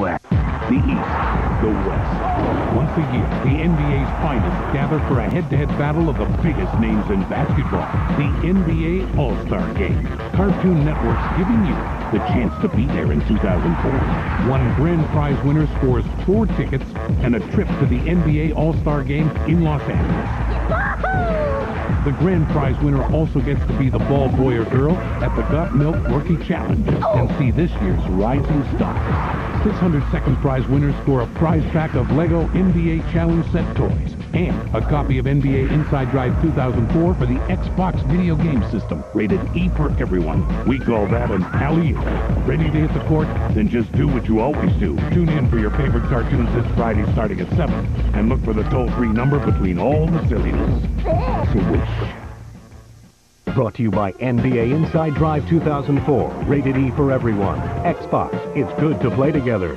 West, the East, the West. Once a year, the NBA's finest gather for a head-to-head battle of the biggest names in basketball, the NBA All-Star Game. Cartoon Network's giving you the chance to be there in 2004. One grand prize winner scores four tickets and a trip to the NBA All-Star Game in Los Angeles. The grand prize winner also gets to be the ball boy or girl at the Got Milk Rookie Challenge and see this year's rising stars. 600 second prize winners score a prize pack of Lego NBA Challenge set toys and a copy of NBA Inside Drive 2004 for the Xbox video game system, rated E for everyone. We call that an alley Ready to hit the court? Then just do what you always do. Tune in for your favorite cartoons this Friday starting at 7 and look for the toll-free number between all the silliness. Brought to you by NBA Inside Drive 2004. Rated E for everyone. Xbox. It's good to play together.